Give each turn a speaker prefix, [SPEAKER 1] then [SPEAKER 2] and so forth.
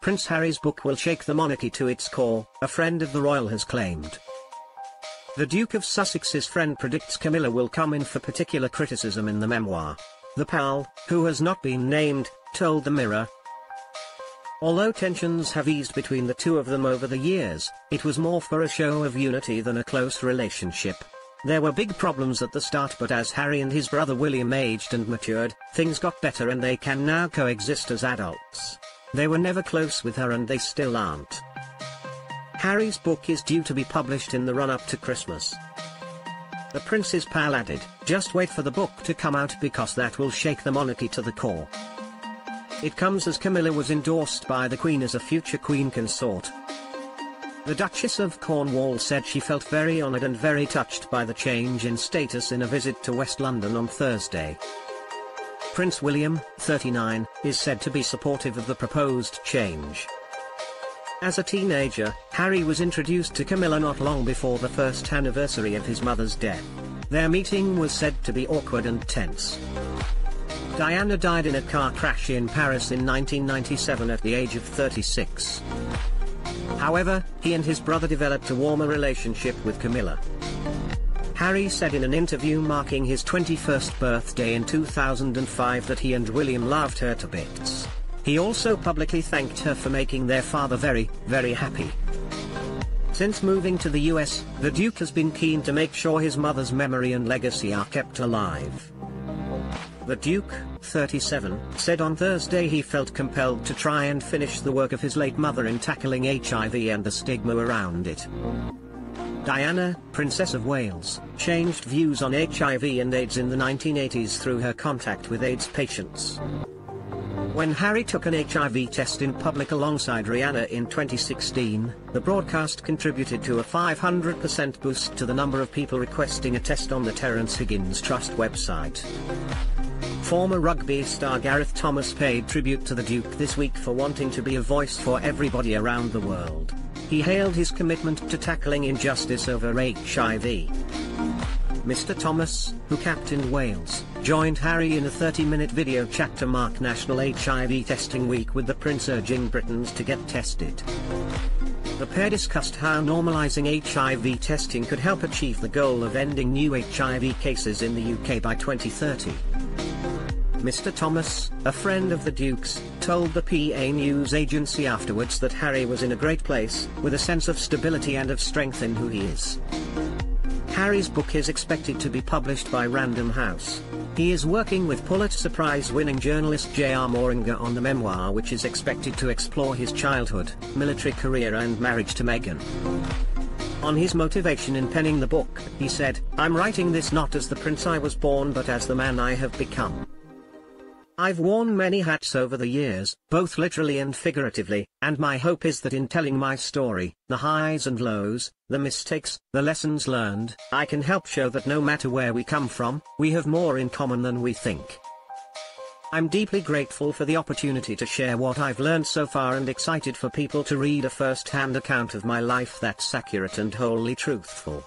[SPEAKER 1] Prince Harry's book will shake the monarchy to its core, a friend of the royal has claimed. The Duke of Sussex's friend predicts Camilla will come in for particular criticism in the memoir. The pal, who has not been named, told the Mirror. Although tensions have eased between the two of them over the years, it was more for a show of unity than a close relationship. There were big problems at the start but as Harry and his brother William aged and matured, things got better and they can now coexist as adults. They were never close with her and they still aren't. Harry's book is due to be published in the run-up to Christmas. The prince's pal added, just wait for the book to come out because that will shake the monarchy to the core. It comes as Camilla was endorsed by the Queen as a future Queen consort. The Duchess of Cornwall said she felt very honoured and very touched by the change in status in a visit to West London on Thursday. Prince William, 39, is said to be supportive of the proposed change. As a teenager, Harry was introduced to Camilla not long before the first anniversary of his mother's death. Their meeting was said to be awkward and tense. Diana died in a car crash in Paris in 1997 at the age of 36. However, he and his brother developed a warmer relationship with Camilla. Harry said in an interview marking his 21st birthday in 2005 that he and William loved her to bits. He also publicly thanked her for making their father very, very happy. Since moving to the US, the Duke has been keen to make sure his mother's memory and legacy are kept alive. The Duke, 37, said on Thursday he felt compelled to try and finish the work of his late mother in tackling HIV and the stigma around it. Diana, Princess of Wales, changed views on HIV and AIDS in the 1980s through her contact with AIDS patients. When Harry took an HIV test in public alongside Rihanna in 2016, the broadcast contributed to a 500% boost to the number of people requesting a test on the Terence Higgins Trust website. Former rugby star Gareth Thomas paid tribute to the Duke this week for wanting to be a voice for everybody around the world. He hailed his commitment to tackling injustice over HIV. Mr. Thomas, who captained Wales, joined Harry in a 30-minute video chat to mark National HIV Testing Week with the Prince urging Britons to get tested. The pair discussed how normalising HIV testing could help achieve the goal of ending new HIV cases in the UK by 2030. Mr. Thomas, a friend of the Duke's, told the PA news agency afterwards that Harry was in a great place, with a sense of stability and of strength in who he is. Harry's book is expected to be published by Random House. He is working with Pulitzer Prize-winning journalist J.R. Moehringer on the memoir which is expected to explore his childhood, military career and marriage to Meghan. On his motivation in penning the book, he said, I'm writing this not as the prince I was born but as the man I have become. I've worn many hats over the years, both literally and figuratively, and my hope is that in telling my story, the highs and lows, the mistakes, the lessons learned, I can help show that no matter where we come from, we have more in common than we think. I'm deeply grateful for the opportunity to share what I've learned so far and excited for people to read a first-hand account of my life that's accurate and wholly truthful.